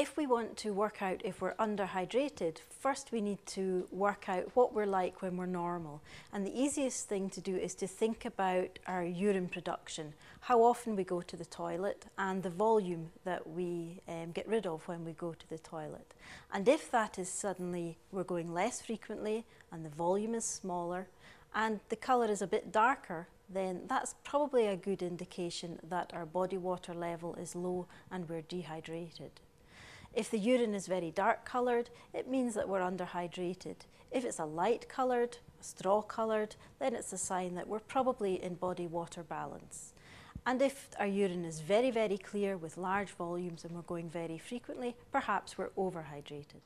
If we want to work out if we're underhydrated, first we need to work out what we're like when we're normal. And the easiest thing to do is to think about our urine production, how often we go to the toilet, and the volume that we um, get rid of when we go to the toilet. And if that is suddenly we're going less frequently and the volume is smaller and the colour is a bit darker, then that's probably a good indication that our body water level is low and we're dehydrated. If the urine is very dark coloured, it means that we're underhydrated. If it's a light coloured, straw coloured, then it's a sign that we're probably in body water balance. And if our urine is very, very clear with large volumes and we're going very frequently, perhaps we're overhydrated.